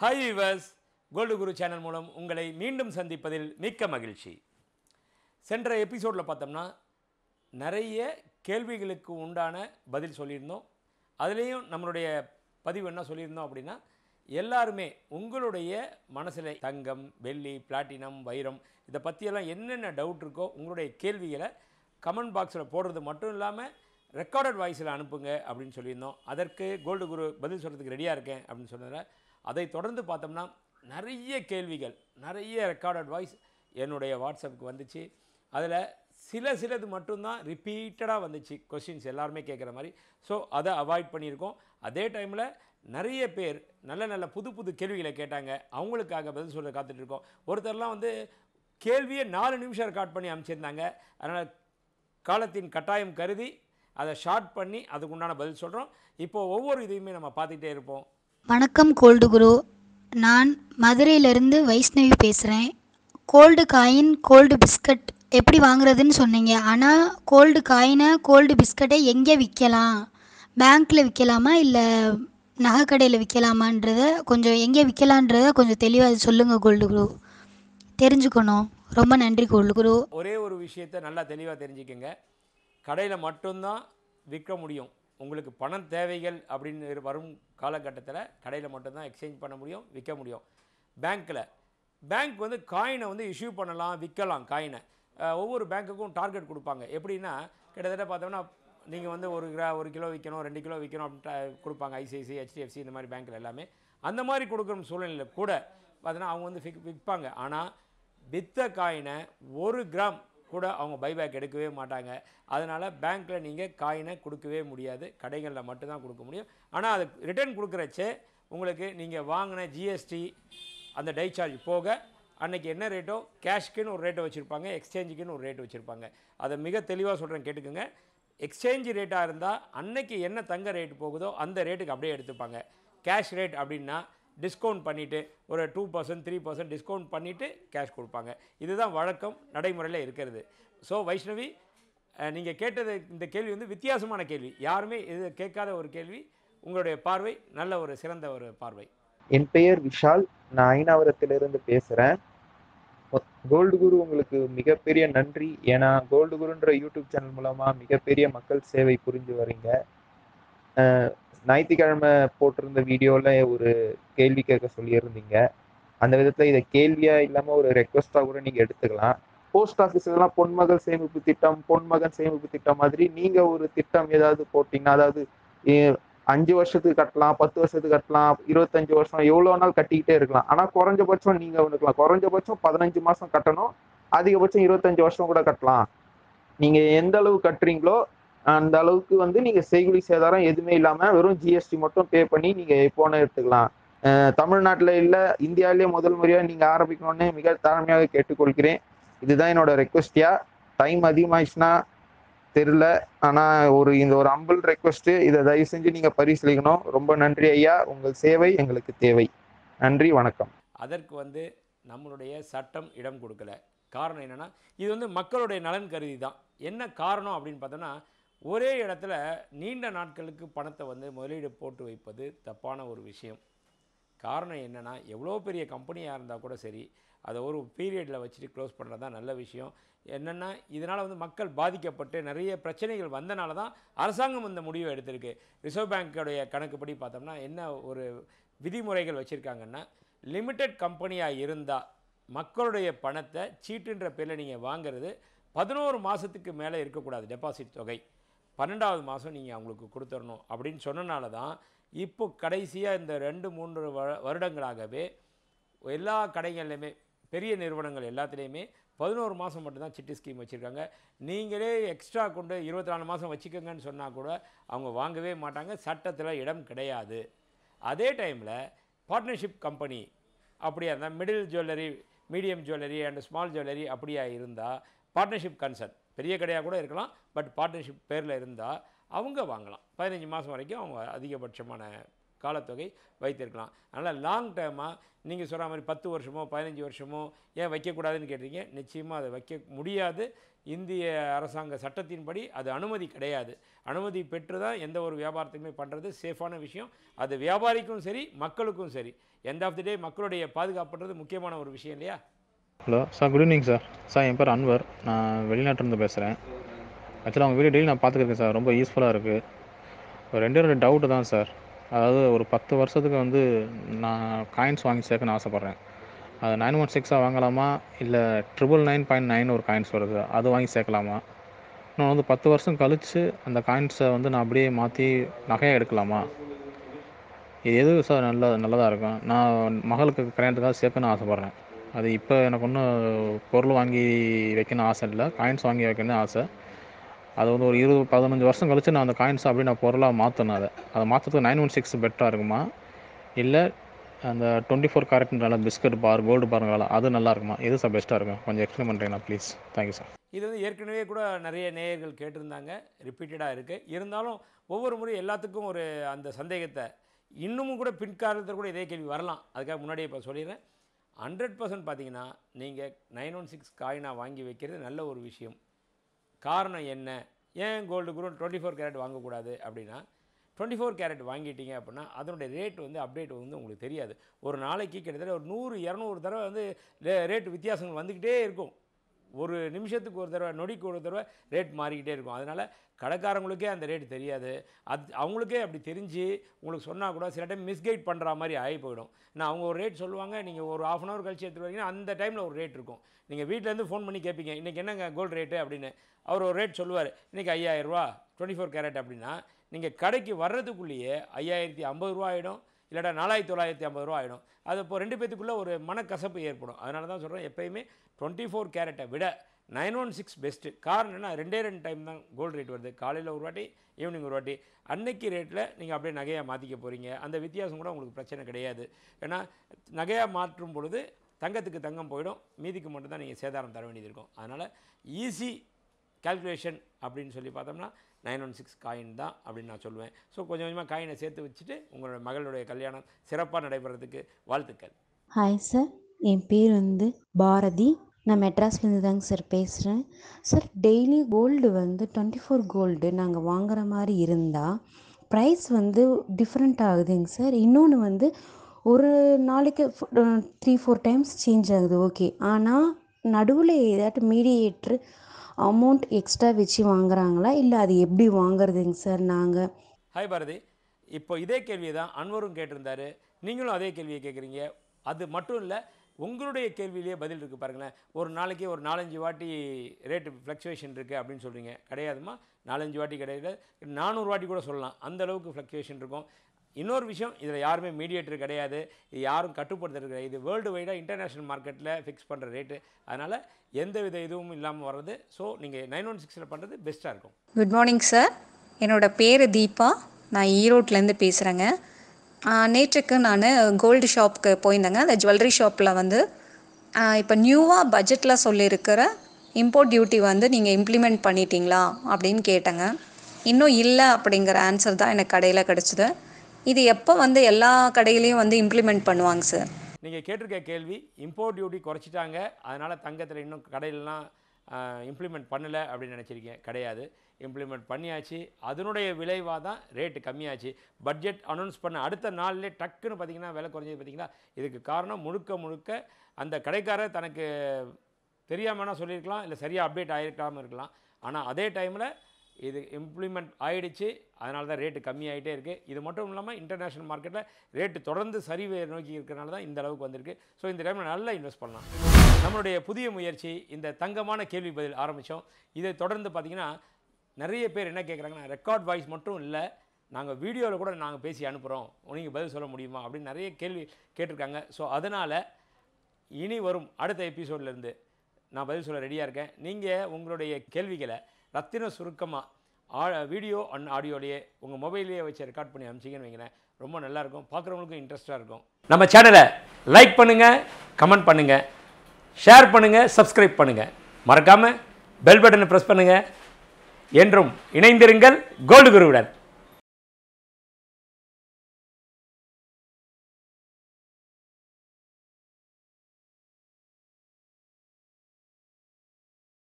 Hi viewers gold Guru channel மூலம் உங்களை மீண்டும் சந்திப்பதில் மிக்க மகிழ்ச்சி. சென்ற எபிசோடில் பார்த்தோம்னா நிறைய கேள்விகளுக்கு உண்டான பதில் சொல்லியிருந்தோம். அதுலேயும் நம்மளுடைய பதிவு என்ன சொல்லியிருந்தோம் அப்படின்னா எல்லாருமே உங்களுடைய மனசில் தங்கம் வெள்ளி பிளாட்டினம் வைரம் இதை பற்றியெல்லாம் என்னென்ன டவுட் இருக்கோ உங்களுடைய கேள்விகளை கமெண்ட் பாக்ஸில் போடுறது மட்டும் இல்லாமல் ரெக்கார்டட் வாய்ஸில் அனுப்புங்க அப்படின்னு சொல்லியிருந்தோம். அதற்கு கோல்டு குரு பதில் சொல்கிறதுக்கு ரெடியாக இருக்கேன் அப்படின்னு சொன்னதில் அதை தொடர்ந்து பார்த்தோம்னா நிறைய கேள்விகள் நிறைய ரெக்கார்டட் வாய்ஸ் என்னுடைய வாட்ஸ்அப்புக்கு வந்துச்சு. அதில் சில சிலது மட்டும்தான் ரிப்பீட்டடாக வந்துச்சு. கொஷின்ஸ் எல்லாருமே கேட்குற மாதிரி. ஸோ அதை அவாய்ட் பண்ணியிருக்கோம். அதே டைமில் நிறைய பேர் நல்ல நல்ல புது புது கேள்விகளை கேட்டாங்க. அவங்களுக்காக பதில் சொல்ல காத்துட்ருக்கோம் ஒருத்தர்லாம் வந்து கேள்வியை நாலு நிமிஷம் ரெக்கார்ட் பண்ணி அமைச்சிருந்தாங்க அதனால் காலத்தின் கட்டாயம் கருதி அதை ஷார்ட் பண்ணி அதுக்கு உண்டான பதில் சொல்கிறோம் இப்போ ஒவ்வொரு இதையுமே நம்ம பார்த்துக்கிட்டே இருப்போம். வணக்கம் கோல்டு குரு. நான் மதுரையிலேருந்து வைஷ்ணவி பேசுகிறேன் கோல்டு காயின் கோல்டு பிஸ்கட் எப்படி வாங்குறதுன்னு சொன்னீங்க. ஆனால் கோல்டு காயினை கோல்டு பிஸ்கட்டை எங்கே விற்கலாம்? பேங்க்கில் விற்கலாமா? இல்லை நகைக்கடையில் விற்கலாமான்றத கொஞ்சம் எங்கே விற்கலான்றத கொஞ்சம் தெளிவாக சொல்லுங்கள் கோல்டு குரு. தெரிஞ்சுக்கணும். ரொம்ப நன்றி கோல்டு குரு. ஒரே ஒரு விஷயத்தை நல்லா தெளிவாக தெரிஞ்சுக்கோங்க. கடையில் மட்டும்தான் விற்க முடியும். உங்களுக்கு பணம் தேவைகள் அப்படின்னு வரும் காலகட்டத்தில் கடையில் மட்டும்தான் எக்ஸ்சேஞ்ச் பண்ண முடியும் விற்க முடியும். பேங்க்கில் பேங்க் வந்து காயினை வந்து இஷ்யூ பண்ணலாம் விற்கலாம் காயினை ஒவ்வொரு பேங்க்குக்கும் டார்கெட் கொடுப்பாங்க. எப்படின்னா கிட்டத்தட்ட பார்த்தோம்னா நீங்கள் வந்து ஒரு கிரா ஒரு கிலோ விற்கணும் ரெண்டு கிலோ விற்கணும் அப்படின்ட்டு கொடுப்பாங்க. ஐசிஐசி ஹெச்டிஎஃப்சி இந்த மாதிரி பேங்க்கில் எல்லாமே. அந்த மாதிரி கொடுக்குற சூழ்நிலையில் கூட பார்த்தோன்னா அவங்க வந்து விற்பாங்க. ஆனால் வித்த காயினை ஒரு கிராம் கூட அவங்க பைபேக் எடுக்கவே மாட்டாங்க. அதனால் பேங்க்கில் நீங்கள் காயினை கொடுக்கவே முடியாது. கடைகளில் மட்டும்தான் கொடுக்க முடியும். ஆனால் அது ரிட்டர்ன் கொடுக்குறச்சே உங்களுக்கு நீங்கள் வாங்கின ஜிஎஸ்டி அந்த டை சார்ஜ் போக அன்றைக்கி என்ன ரேட்டோ கேஷ்க்குன்னு ஒரு ரேட்டை வச்சுருப்பாங்க எக்ஸ்சேஞ்சுக்குன்னு ஒரு ரேட் வச்சுருப்பாங்க. அதை மிக தெளிவாக சொல்கிறேன் கேட்டுக்கோங்க. எக்ஸ்சேஞ்சு ரேட்டாக இருந்தால் அன்னைக்கு என்ன தங்க ரேட் போகுதோ அந்த ரேட்டுக்கு அப்படியே எடுத்துப்பாங்க. கேஷ் ரேட் அப்படின்னா டிஸ்கவுண்ட் பண்ணிவிட்டு ஒரு two percent three percent discount பண்ணிவிட்டு கேஷ் கொடுப்பாங்க. இதுதான் வழக்கம் நடைமுறையில் இருக்கிறது. ஸோ வைஷ்ணவி நீங்கள் கேட்டது இந்த கேள்வி வந்து வித்தியாசமான கேள்வி. யாருமே இது கேட்காத ஒரு கேள்வி. உங்களுடைய பார்வை நல்ல ஒரு சிறந்த ஒரு பார்வை. என் பெயர் விஷால். நான் ஐநாவரத்திலிருந்து பேசுகிறேன் கோல்டு குரு உங்களுக்கு மிகப்பெரிய நன்றி. ஏன்னா கோல்டு குருன்ற யூடியூப் சேனல் மூலமாக மிகப்பெரிய மக்கள் சேவை புரிஞ்சு வரீங்க. ஞாயிற்றுக்கிழமை போட்டிருந்த வீடியோவில் ஒரு கேள்வி கேட்க சொல்லியிருந்தீங்க. அந்த விதத்தில் இதை கேள்வியாக இல்லாமல் ஒரு ரெக்வஸ்டா கூட நீங்க எடுத்துக்கலாம். போஸ்ட் ஆஃபீஸ் எல்லாம் பொன்மகள் சேமிப்பு திட்டம் பொன்மகன் சேமிப்பு திட்டம் மாதிரி நீங்கள் ஒரு திட்டம் ஏதாவது போட்டிங்கன்னா அதாவது அஞ்சு வருஷத்துக்கு கட்டலாம் பத்து வருஷத்துக்கு கட்டலாம் இருபத்தஞ்சு வருஷம் எவ்வளோ நாள் கட்டிக்கிட்டே இருக்கலாம். ஆனால் குறைஞ்சபட்சம் நீங்கள் ஒன்றுக்கலாம் குறைஞ்சபட்சம் பதினஞ்சு மாதம் கட்டணும் அதிகபட்சம் இருபத்தஞ்சு வருஷம் கூட கட்டலாம். நீங்கள் எந்த அளவு கட்டுறீங்களோ அந்த அளவுக்கு வந்து நீங்க செய்குலி சேதாரம் எதுவுமே இல்லாம வெறும் ஜிஎஸ்டி மட்டும் பே பண்ணி நீங்க எப்போன்னு எடுத்துக்கலாம். தமிழ்நாட்டில் இல்லை இந்தியாவிலேயே முதல் முறையாக நீங்கள் ஆரம்பிக்கணும்னு மிக தாழ்மையாக கேட்டுக்கொள்கிறேன். இதுதான் என்னோட ரெக்வஸ்டியா டைம் அதிகமாயிடுச்சுன்னா தெரில ஆனால் ஒரு இந்த ஒரு அம்பல் ரெக்வஸ்ட்டு இதை தயவு செஞ்சு நீங்கள் பரிசீலிக்கணும். ரொம்ப நன்றி ஐயா. உங்கள் சேவை எங்களுக்கு தேவை. நன்றி வணக்கம். அதற்கு வந்து நம்மளுடைய சட்டம் இடம் கொடுக்கல. காரணம் என்னென்னா இது வந்து மக்களுடைய நலன் கருதி தான் என்ன காரணம் அப்படின்னு பார்த்தோன்னா ஒரே இடத்துல நீண்ட நாட்களுக்கு பணத்தை வந்து முதலீடு போட்டு வைப்பது தப்பான ஒரு விஷயம். காரணம் என்னென்னா எவ்வளோ பெரிய கம்பெனியாக இருந்தால் கூட சரி அதை ஒரு பீரியடில் வச்சுட்டு க்ளோஸ் பண்ணுறது தான் நல்ல விஷயம். என்னென்னா இதனால் வந்து மக்கள் பாதிக்கப்பட்டு நிறைய பிரச்சனைகள் வந்தனால தான் அரசாங்கம் இந்த முடிவை எடுத்திருக்கு. ரிசர்வ் பேங்க்கோடைய கணக்குப்படி பார்த்தோம்னா என்ன ஒரு விதிமுறைகள் வச்சுருக்காங்கன்னா லிமிடெட் கம்பெனியாக இருந்தால் மக்களுடைய பணத்தை சீட்டுன்ற பேரில் நீங்கள் வாங்கிறது பதினோரு மாதத்துக்கு மேலே இருக்கக்கூடாது டெபாசிட் தொகை. பன்னெண்டாவது மாதம் நீங்கள் அவங்களுக்கு கொடுத்துடணும் அப்படின்னு சொன்னனால தான் இப்போ கடைசியாக இந்த ரெண்டு மூன்று வ- வருடங்களாகவே எல்லா கடைகள்லையுமே பெரிய நிறுவனங்கள் எல்லாத்துலேயுமே பதினோரு மாதம் மட்டும்தான் சிட்டி ஸ்கீம் வச்சுருக்காங்க. நீங்களே எக்ஸ்ட்ரா கொண்டு இருபத்தி நாலு மாதம் வச்சுக்கோங்கன்னு சொன்னால் கூட அவங்க வாங்கவே மாட்டாங்க. சட்டத்தில் இடம் கிடையாது. அதே டைமில் பார்ட்னர்ஷிப் கம்பெனி அப்படியா இருந்தால் middle jewellery medium jewellery and small jewellery அப்படியா இருந்தால் பார்ட்னர்ஷிப் கன்சர்ன் பெரிய கடையாக கூட இருக்கலாம் பட் பார்ட்னர்ஷிப் பேரில் இருந்தால் அவங்க வாங்கலாம். பதினஞ்சு மாதம் வரைக்கும் அவங்க அதிகபட்சமான காலத்தொகை வைத்திருக்கலாம். அதனால் லாங் டேர்மாக நீங்கள் சொல்கிற மாதிரி பத்து வருஷமோ பதினஞ்சு வருஷமோ ஏன் வைக்கக்கூடாதுன்னு கேட்டீங்க நிச்சயமாக அதை வைக்க முடியாது. இந்திய அரசாங்க சட்டத்தின்படி அது அனுமதி கிடையாது. அனுமதி பெற்று தான் எந்த ஒரு வியாபாரத்தையுமே பண்ணுறது சேஃபான விஷயம். அது வியாபாரிக்கும் சரி மக்களுக்கும் சரி. எண்ட் ஆஃப் தி டே மக்களுடைய பாதுகாப்புன்றது முக்கியமான ஒரு விஷயம் இல்லையா? Hello sir good evening sir. Sir என் பேர் அன்வர். நான் வெளிநாட்டிலேருந்து பேசுகிறேன் ஆக்சுவலாக உங்கள் வீடியோ டெய்லி நான் பார்த்துருக்கேன் சார். ரொம்ப யூஸ்ஃபுல்லாக இருக்குது ஒரு ரெண்டே ரெண்டு டவுட்டு தான் சார். அதாவது ஒரு பத்து வருஷத்துக்கு வந்து நான் காயின்ஸ் வாங்கி சேர்க்கணும்னு ஆசைப்பட்றேன். அது நைன் ஒன் சிக்ஸாக வாங்கலாமா? இல்லை ட்ரிபிள் நைன் பாயிண்ட் நைன் ஒரு காயின்ஸ் வருது? அது வாங்கி சேர்க்கலாமா? இன்னும் வந்து பத்து வருஷம் கழித்து அந்த காயின்ஸை வந்து நான் அப்படியே மாற்றி நகையாக எடுக்கலாமா? இது எது சார் நல்ல நல்லதாக இருக்கும்? நான் மகளுக்கு கல்யாணத்துக்காக சேர்க்கணும்னு ஆசைப்பட்றேன். அது இப்போ எனக்கு ஒன்றும் பொருள் வாங்கி வைக்கணும்னு ஆசை இல்லை. காயின்ஸ் வாங்கி வைக்கணும்னு ஆசை. அது வந்து ஒரு இருபது பதினஞ்சு வருஷம் கழித்து நான் அந்த காயின்ஸ் அப்படியே நான் பொருளாக மாற்றணும் அதை. அதை மாற்றுறதுக்கு நைன் ஒன் சிக்ஸ் பெட்டராக இருக்குமா? இல்லை அந்த டுவெண்ட்டி ஃபோர் கேரட்னால பிஸ்கட் பார் கோல்டு பாருங்களா அது நல்லா இருக்குமா? எது சார் பெஸ்ட்டாக இருக்கும்? கொஞ்சம் எக்ஸ்பிளைன் பண்ணுறீங்களா ப்ளீஸ் தேங்க்யூ சார் இது வந்து ஏற்கனவே கூட நிறைய நேயர்கள் கேட்டிருந்தாங்க. ரிப்பீட்டடாக இருக்குது இருந்தாலும் ஒவ்வொரு முறையும் எல்லாத்துக்கும் ஒரு அந்த சந்தேகத்தை இன்னமும் கூட பின்காரத்தில் கூட இதே கேள்வி வரலாம். அதுக்காக முன்னாடியே இப்போ சொல்லிடுறேன். ஹண்ட்ரட் பர்சன்ட் பார்த்தீங்கன்னா நீங்கள் நைன் ஒன் சிக்ஸ் காயினாக வாங்கி வைக்கிறது நல்ல ஒரு விஷயம். காரணம் என்ன? ஏன் gold Guru twenty four carat வாங்கக்கூடாது அப்படின்னா டுவெண்ட்டி ஃபோர் கேரட் வாங்கிட்டீங்க அப்படின்னா அதனுடைய ரேட் வந்து அப்டேட் வந்து உங்களுக்கு தெரியாது. ஒரு நாளைக்கு கிட்டத்தட்ட ஒரு நூறு இரநூறு தடவை வந்து ரேட் வித்தியாசங்கள் வந்துக்கிட்டே இருக்கும். ஒரு நிமிஷத்துக்கு ஒரு தடவை நொடிக்கு ஒரு தடவை ரேட் மாறிக்கிட்டே இருக்கும். அதனால் கடைக்காரங்களுக்கே அந்த ரேட் தெரியாது. அது அவங்களுக்கே அப்படி தெரிஞ்சு உங்களுக்கு சொன்னால் கூட சில டைம் மிஸ்கைட் பண்ணுற மாதிரி ஆகி போயிடும். நான் அவங்க ஒரு ரேட் சொல்லுவாங்க நீங்கள் ஒரு ஆஃப் அன் ஹவர் கழிச்சு எடுத்துகிட்டு வரீங்கன்னா அந்த டைமில் ஒரு ரேட் இருக்கும். நீங்கள் வீட்டிலேருந்து ஃபோன் பண்ணி கேட்பீங்க இன்றைக்கி என்னங்க கோல்டு ரேட்டு அப்படின்னு. அவர் ஒரு ரேட் சொல்லுவார் இன்றைக்கி ஐயாயிரரூவா டுவெண்ட்டி ஃபோர் கேரட் அப்படின்னா நீங்கள் கடைக்கு வர்றதுக்குள்ளேயே ஐயாயிரத்தி ஐம்பது ரூபா ஆகிடும் இல்லாட்டா நாலாயிரத்தி தொள்ளாயிரத்தி ஐம்பது ரூபா ஆகிடும் அது இப்போ ரெண்டு பேத்துக்குள்ளே ஒரு மனக்கசப்பு ஏற்படும். அதனால தான் சொல்கிறேன் எப்பயுமே டுவெண்ட்டி ஃபோர் கேரட்டை விட நைன் ஒன் சிக்ஸ் பெஸ்ட்டு காரணம் என்ன ரெண்டே ரெண்டு டைம் தான் கோல்டு ரேட் வருது. காலையில் ஒரு வாட்டி ஈவினிங் ஒரு வாட்டி. அன்னைக்கு ரேட்டில் நீங்கள் அப்படியே நகையாக மாற்றிக்க போகிறீங்க அந்த வித்தியாசம் கூட உங்களுக்கு பிரச்சனை கிடையாது. ஏன்னா நகையாக மாற்றும் பொழுது தங்கத்துக்கு தங்கம் போயிடும். மீதிக்கு மட்டும் தான் நீங்கள் சேதாரம் தர வேண்டியது இருக்கும். அதனால் ஈஸி கால்குலேஷன் அப்படின்னு சொல்லி பார்த்தோம்னா நைன் ஒன் சிக்ஸ் காயின் தான் அப்படின்னு நான் சொல்லுவேன். ஸோ கொஞ்சம் கொஞ்சமாக காயினை சேர்த்து வச்சுட்டு உங்களோட மகளுடைய கல்யாணம் சிறப்பாக நடைபெறதுக்கு வாழ்த்துக்கள். ஹாய் சார் என் பேர் வந்து பாரதி. நான் மெட்ராஸ்லேருந்து தாங்க சார் பேசுகிறேன் சார் டெய்லி கோல்டு வந்து டுவெண்ட்டி ஃபோர் கோல்டு நாங்கள் வாங்குற மாதிரி இருந்தால் ப்ரைஸ் வந்து டிஃப்ரெண்ட் ஆகுதுங்க சார் இன்னொன்று வந்து ஒரு நாளைக்கு த்ரீ ஃபோர் டைம்ஸ் சேஞ்ச் ஆகுது. ஓகே ஆனால் நடுவில் ஏதாட்டும் மீடியேட்ரு அமௌண்ட் எக்ஸ்ட்ரா வச்சு வாங்குறாங்களா? இல்லை அது எப்படி வாங்குறதுங்க சார் நாங்கள் ஹாய் பாரதி. இப்போ இதே கேள்வியை தான் அன்வரும் கேட்டிருந்தாரு. நீங்களும் அதே கேள்வியை கேட்குறீங்க அது மட்டும் இல்லை உங்களுடைய கேள்வியிலேயே பதில் இருக்குது பாருங்களேன். ஒரு நாளைக்கு ஒரு நாலஞ்சு வாட்டி ரேட்டு ஃப்ளக்சுவேஷன் இருக்குது அப்படின்னு சொல்கிறீங்க கிடையாதுமா நாலஞ்சு வாட்டி கிடையாது. நானூறு வாட்டி கூட சொல்லலாம். அந்த அளவுக்கு ஃப்ளக்சுவேஷன் இருக்கும். இன்னொரு விஷயம் இதில் யாருமே மீடியேட்டர் கிடையாது. இது யாரும் கட்டுப்படுத்துறது கிடையாது. இது வேர்ல்டு வைடாக இன்டர்நேஷ்னல் மார்க்கெட்டில் ஃபிக்ஸ் பண்ணுற ரேட்டு அதனால் எந்த வித இதுவும் இல்லாமல் வர்றது. ஸோ நீங்கள் நைன் ஒன் சிக்ஸில் பண்ணுறது பெஸ்ட்டாக இருக்கும். குட் மார்னிங் சார் என்னோட பேர் தீபா. நான் ஈரோட்லேருந்து பேசுகிறேங்க நேற்றுக்கு நான் கோல்டு ஷாப்புக்கு போயிருந்தேங்க. அந்த ஜுவல்லரி ஷாப்பில் வந்து இப்போ நியூவாக பட்ஜெட்டில் சொல்லியிருக்கிற இம்போர்ட் டியூட்டி வந்து நீங்கள் இம்ப்ளிமெண்ட் பண்ணிட்டீங்களா அப்படின்னு கேட்டேங்க. இன்னும் இல்லை அப்படிங்கிற ஆன்சர் தான் எனக்கு கடையில் கிடச்சிது. இது எப்போ வந்து எல்லா கடையிலையும் வந்து இம்ப்ளிமெண்ட் பண்ணுவாங்க சார் நீங்கள் கேட்டிருக்க கேள்வி இம்போர்ட் டியூட்டி குறைச்சிட்டாங்க அதனால் தங்கத்தில் இன்னும் கடையிலலாம் இம்ப்ளிமெண்ட் பண்ணலை அப்படின்னு நினச்சிருக்கேன் கிடையாது. இம்ப்ளிமெண்ட் பண்ணியாச்சு. அதனுடைய விளைவாக தான் ரேட்டு கம்மியாச்சு. பட்ஜெட் அனௌன்ஸ் பண்ண அடுத்த நாள்லேயே டக்குன்னு பார்த்திங்கன்னா விலை குறைஞ்சது பார்த்திங்கன்னா இதுக்கு காரணம் முழுக்க முழுக்க அந்த கடைக்காரர் தனக்கு தெரியாமல் சொல்லியிருக்கலாம் இல்லை சரியாக அப்டேட் ஆகிருக்காமல் இருக்கலாம். ஆனால் அதே டைமில் இது இம்ப்ளிமெண்ட் ஆகிடுச்சு அதனால தான் ரேட்டு கம்மியாகிட்டே இருக்குது இது மட்டும் இல்லாமல் இன்டர்நேஷ்னல் மார்க்கெட்டில் ரேட்டு தொடர்ந்து சரிவை நோக்கி இருக்கிறனால தான் இந்த அளவுக்கு வந்திருக்கு. ஸோ இந்த டைமில் நல்லா இன்வெஸ்ட் பண்ணலாம். நம்மளுடைய புதிய முயற்சி இந்த தங்கமான கேள்வி பதில் ஆரம்பித்தோம் இதை தொடர்ந்து பார்த்திங்கன்னா நிறைய பேர் என்ன கேட்குறாங்கன்னா ரெக்கார்ட் வாய்ஸ் மட்டும் இல்லை நாங்கள் வீடியோவில் கூட நாங்கள் பேசி அனுப்புகிறோம் நீங்கள் பதில் சொல்ல முடியுமா? அப்படின்னு நிறைய கேள்வி கேட்டிருக்காங்க. ஸோ அதனால் இனி வரும் அடுத்த எபிசோட்லேருந்து நான் பதில் சொல்ல ரெடியாக இருக்கேன். நீங்கள் உங்களுடைய கேள்விகளை ரத்தின சுருக்கமாக ஆ வீடியோ அண்ட் ஆடியோலேயே உங்கள் மொபைல்லையே வச்சு ரெக்கார்ட் பண்ணி அனுப்பிச்சிங்கன்னு வைங்களேன். ரொம்ப நல்லாயிருக்கும் பார்க்குறவங்களுக்கும் இன்ட்ரெஸ்ட்டாக இருக்கும். நம்ம சேனலை லைக் பண்ணுங்கள் கமெண்ட் பண்ணுங்கள் ஷேர் பண்ணுங்கள் சப்ஸ்கிரைப் பண்ணுங்கள் மறக்காமல் பெல் பட்டனை ப்ரெஸ் பண்ணுங்கள் என்றும் இணைந்திருங்கள். கோல்டு குருவுடன்